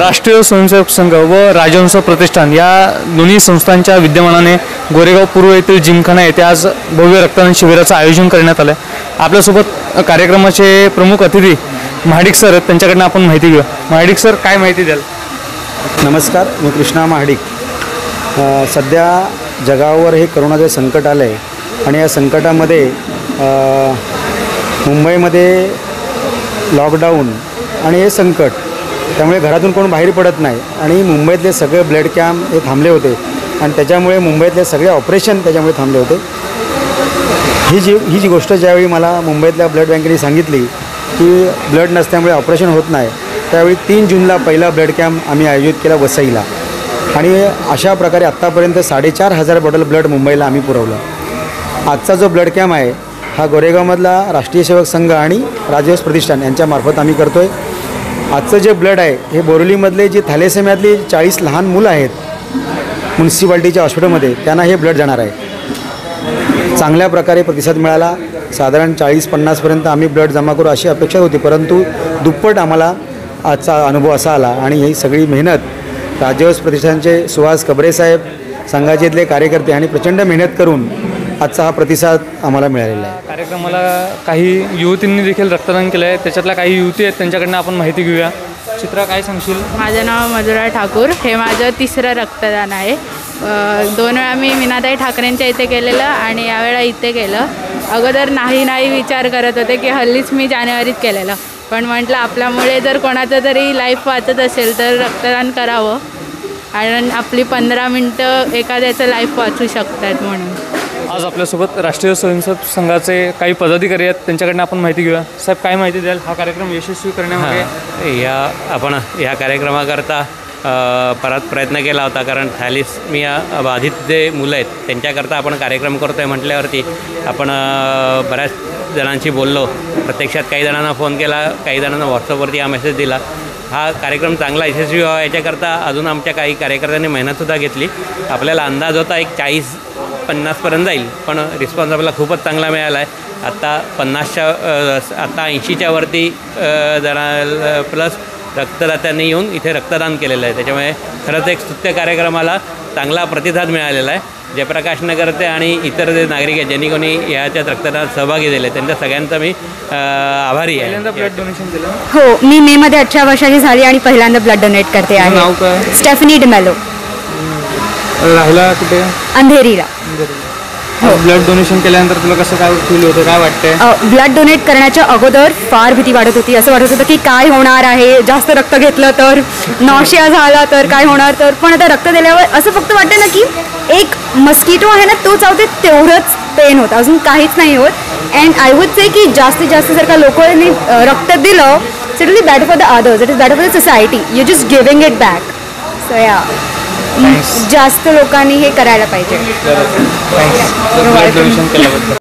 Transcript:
राष्ट्रीय स्वयंसेवक संघ व राजहंस प्रतिष्ठान या दोन्ही संस्थांच्या विद्यमानाने गोरेगाव पूर्व येथील जिमखाना येथे आज भव्य रक्तदान शिबिराचं आयोजन करण्यात आलं आहे आपल्यासोबत कार्यक्रमाचे प्रमुख अतिथी महाडिक सर आहेत. त्यांच्याकडनं आपण माहिती घेऊ महाडिक सर काय माहिती द्याल? नमस्कार मी कृष्णा महाडिक. सध्या जगावर हे करोनाचे संकट आलं आहे आणि या संकटामध्ये मुंबईमध्ये लॉकडाऊन आणि हे संकट त्यामुळे घरातून कोण बाहेर पडत नाही. आणि मुंबईतले सगळे ब्लड कॅम्प हे थांबले होते. आणि त्याच्यामुळे मुंबईतले सगळे ऑपरेशन त्याच्यामुळे थांबले होते. ही जी ही जी गोष्ट ज्यावेळी मला मुंबईतल्या ब्लड बँकेने सांगितली की ब्लड नसल्यामुळे ऑपरेशन होत नाही त्यावेळी तीन जूनला पहिला ब्लड कॅम्प आम्ही आयोजित केला वसईला. आणि अशा प्रकारे आत्तापर्यंत साडेचार हजार बॉटल ब्लड मुंबईला आम्ही पुरवलं. आजचा जो ब्लड कॅम्प आहे हा गोरेगावमधला राष्ट्रीय सेवक संघ आणि राजहंस प्रतिष्ठान यांच्यामार्फत आम्ही करतो आहे आजचं जे ब्लड आहे हे बोरिवलीमधले जे थॅलेसेमियातली चाळीस लहान मुलं आहेत म्युन्सिपाल्टीच्या हॉस्पिटलमध्ये त्यांना हे ब्लड जाणार आहे. चांगल्या प्रकारे प्रतिसाद मिळाला. साधारण चाळीस पन्नासपर्यंत आम्ही ब्लड जमा करू अशी अपेक्षा होती परंतु दुप्पट आम्हाला आजचा अनुभव असा आला आणि ही सगळी मेहनत राज्यवंश प्रतिष्ठानचे सुहास कबरे साहेब संघाचे इथले कार्यकर्ते आणि प्रचंड मेहनत करून आजचा हा प्रतिसाद आम्हाला मिळालेला आहे. कार्यक्रमाला काही युवतींनी देखील रक्तदान केलं आहे त्याच्यातल्या काही युवती आहेत त्यांच्याकडनं आपण माहिती घेऊया. चित्रा काय सांगशील? माझं नाव मधुरा ठाकूर. हे माझं तिसरं रक्तदान आहे. अ, दोन वेळा मी मीनाताई ठाकरेंच्या इथे केलेलं आणि यावेळा इथे केलं. अगोदर नाही नाही विचार करत होते की हल्लीच मी जानेवारीत केलेलं. पण म्हटलं आपल्यामुळे जर कोणाचं तरी लाईफ वाचत असेल तर रक्तदान करावं. आणि आपली पंधरा मिनटं एखाद्याचं लाईफ वाचू शकतात म्हणून. आज आपल्यासोबत राष्ट्रीय स्वयंसेवक संघाचे काही पदाधिकारी आहेत. त्यांच्याकडनं आपण माहिती घेऊया. साहेब काय माहिती द्याल? हा कार्यक्रम यशस्वी करण्यामध्ये या आपण या कार्यक्रमाकरता परत प्रयत्न केला होता कारण थॅलिसमिया बाधित जे मुलं आहेत त्यांच्याकरता आपण कार्यक्रम करतो आहे म्हटल्यावरती आपण बऱ्याच जणांशी बोललो. प्रत्यक्षात काही जणांना फोन केला काही जणांना व्हॉट्सअपवरती हा मेसेज दिला. हा कार्यक्रम चांगला यशस्वी व्हावा याच्याकरता अजून आमच्या काही कार्यकर्त्यांनी मेहनतसुद्धा घेतली. आपल्याला अंदाज होता एक चाळीस पन्नासपर्यंत जाईल पण रिस्पॉन्स आपल्याला खूपच चांगला मिळाला आहे. आत्ता पन्नासच्या आत्ता ऐंशीच्या वरती जरा प्लस रक्तदात्यांनी येऊन इथे रक्तदान केलेलं आहे. त्याच्यामुळे खरंच एक स्तुत्य कार्यक्रमाला चांगला प्रतिसाद मिळालेला आहे. जयप्रकाश नगरचे आणि इतर जे नागरिक आहेत ज्यांनी कोणी याच्यात रक्तदानात सहभागी झाले त्यांच्या सगळ्यांचा मी आभारी आहे. ब्लड डोनेशन केलं हो मी मे मध्ये अठरा वर्षाची झाली आणि पहिल्यांदा ब्लड डोनेट करते नाव आहे काय? स्टेफनी डिमेलो राहिला कुठे? अंधेरीला. ब्लड डोनेशन केल्यानंतर तुला कसं काय फील होतं? काय वाटतंय? ब्लड डोनेट करण्याच्या अगोदर फार भीती वाटत होती. असं वाटत होतं की काय होणार आहे? जास्त रक्त घेतलं तर? नॉशिया झाला तर काय होणार तर? पण आता रक्त दिल्यावर असं फक्त वाटतं ना की एक मस्किटो आहे ना तो चावते तेवढंच पेन होतं. अजून काहीच नाही होत. अँड आय वुड से की जास्तीत जास्त जर का लोकांनी रक्त दिलं it is better for the others it is better for the society you just giving it back so या जास्त लोकांनी हे करायला पाहिजे.